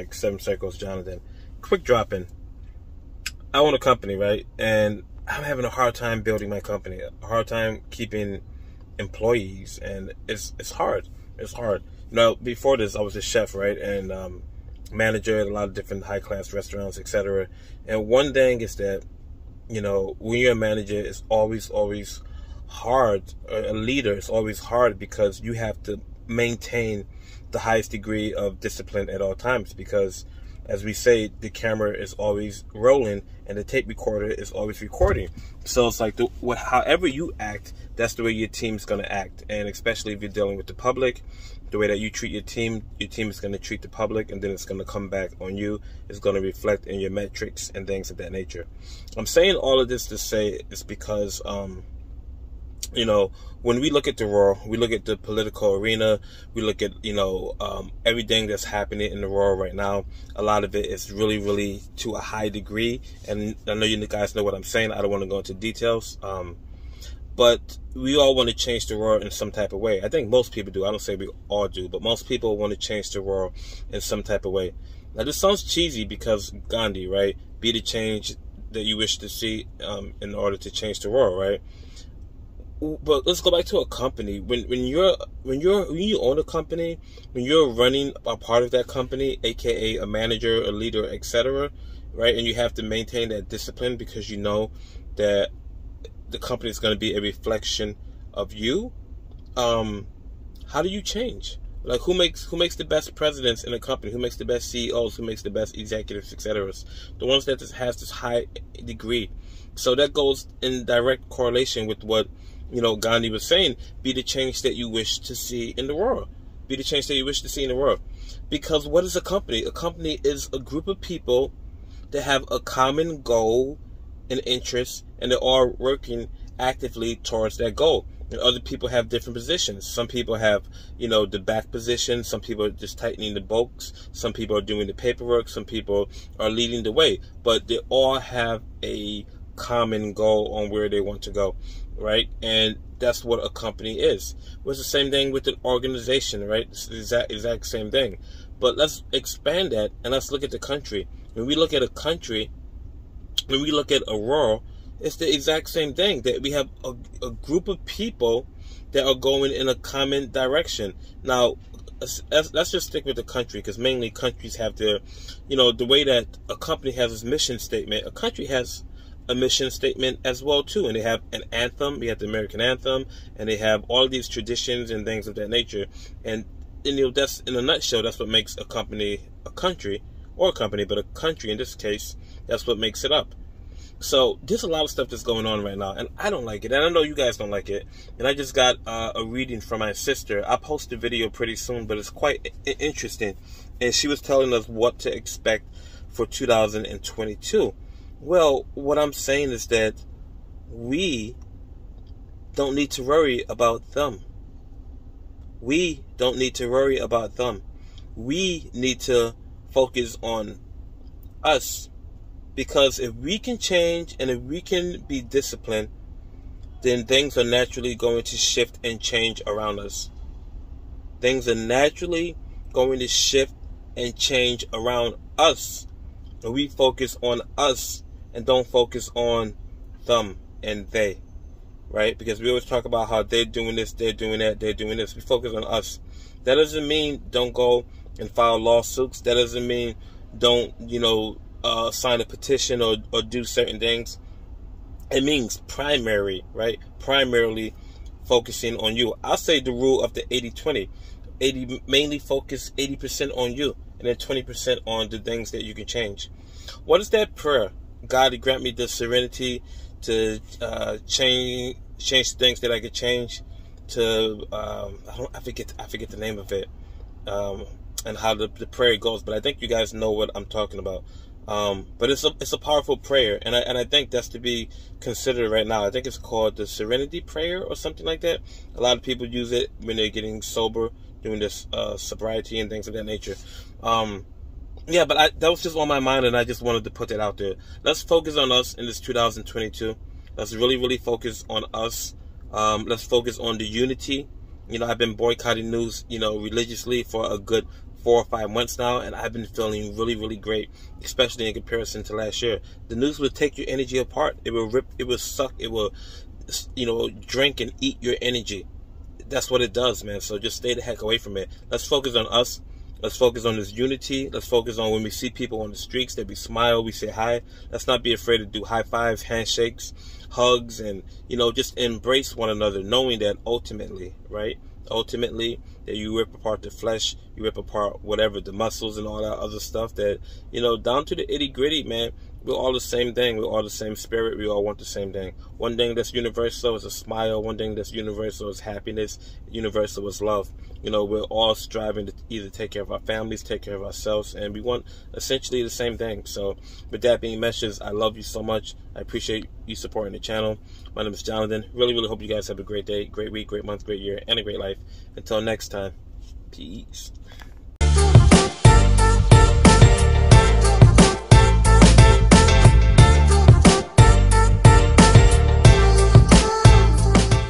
back. Seven Circles, Jonathan. Quick drop in. I own a company, right? And I'm having a hard time building my company. A hard time keeping employees, and it's it's hard. It's hard. You know, before this, I was a chef, right, and um, manager at a lot of different high class restaurants, etc. And one thing is that, you know, when you're a manager, it's always always hard. A leader is always hard because you have to maintain the highest degree of discipline at all times because as we say the camera is always rolling and the tape recorder is always recording. So it's like the what however you act that's the way your team's going to act. And especially if you're dealing with the public the way that you treat your team your team is going to treat the public and then it's going to come back on you. It's going to reflect in your metrics and things of that nature. I'm saying all of this to say is because um you know, when we look at the raw, we look at the political arena, we look at, you know, um, everything that's happening in the raw right now. A lot of it is really, really to a high degree. And I know you guys know what I'm saying. I don't want to go into details. Um, but we all want to change the world in some type of way. I think most people do. I don't say we all do, but most people want to change the world in some type of way. Now, this sounds cheesy because Gandhi, right? Be the change that you wish to see um, in order to change the world, right? But let's go back to a company. When when you're when you're when you own a company, when you're running a part of that company, aka a manager, a leader, etc., right? And you have to maintain that discipline because you know that the company is going to be a reflection of you. Um, how do you change? Like who makes who makes the best presidents in a company? Who makes the best CEOs? Who makes the best executives, etc. The ones that has this high degree. So that goes in direct correlation with what you know, Gandhi was saying, be the change that you wish to see in the world. Be the change that you wish to see in the world. Because what is a company? A company is a group of people that have a common goal and interest, and they're all working actively towards that goal. And other people have different positions. Some people have, you know, the back position. Some people are just tightening the bolts. Some people are doing the paperwork. Some people are leading the way. But they all have a common goal on where they want to go right? And that's what a company is. Well, it's the same thing with an organization, right? It's the exact, exact same thing. But let's expand that and let's look at the country. When we look at a country, when we look at a Aurora, it's the exact same thing. That we have a, a group of people that are going in a common direction. Now, let's, let's just stick with the country because mainly countries have their, you know, the way that a company has its mission statement. A country has a mission statement as well too. And they have an anthem. We have the american anthem. And they have all these traditions and things of that nature. And, you know that's in a nutshell that's what makes a company a country or a company but a country in this case that's what makes it up. So there's a lot of stuff that's going on right now and i don't like it and i know you guys don't like it. And i just got uh, a reading from my sister. I'll post the video pretty soon but it's quite interesting. And she was telling us what to expect for 2022 well, what I'm saying is that we don't need to worry about them. We don't need to worry about them. We need to focus on us. Because if we can change and if we can be disciplined, then things are naturally going to shift and change around us. Things are naturally going to shift and change around us. And we focus on us and don't focus on them and they, right? Because we always talk about how they're doing this, they're doing that, they're doing this. We focus on us. That doesn't mean don't go and file lawsuits. That doesn't mean don't, you know, uh, sign a petition or, or do certain things. It means primary, right? Primarily focusing on you. I'll say the rule of the 80 20. 80 mainly focus 80% on you and then 20% on the things that you can change. What is that prayer? God grant me the serenity to uh, change change things that I could change. To um, I don't I forget I forget the name of it um, and how the, the prayer goes, but I think you guys know what I'm talking about. Um, but it's a it's a powerful prayer, and I and I think that's to be considered right now. I think it's called the Serenity Prayer or something like that. A lot of people use it when they're getting sober, doing this uh, sobriety and things of that nature. Um, yeah, but I, that was just on my mind, and I just wanted to put that out there. Let's focus on us in this 2022. Let's really, really focus on us. Um, let's focus on the unity. You know, I've been boycotting news, you know, religiously for a good four or five months now, and I've been feeling really, really great, especially in comparison to last year. The news will take your energy apart. It will rip. It will suck. It will, you know, drink and eat your energy. That's what it does, man. So just stay the heck away from it. Let's focus on us. Let's focus on this unity. Let's focus on when we see people on the streets that we smile, we say hi. Let's not be afraid to do high fives, handshakes, hugs, and you know just embrace one another, knowing that ultimately, right? ultimately that you rip apart the flesh, you rip apart whatever the muscles and all that other stuff. That you know, down to the itty gritty, man. We're all the same thing. We're all the same spirit. We all want the same thing. One thing that's universal is a smile. One thing that's universal is happiness. Universal is love. You know, we're all striving to either take care of our families, take care of ourselves, and we want essentially the same thing. So, with that being mentioned, I love you so much. I appreciate you supporting the channel. My name is Jonathan. Really, really hope you guys have a great day, great week, great month, great year, and a great life. Until next time, peace.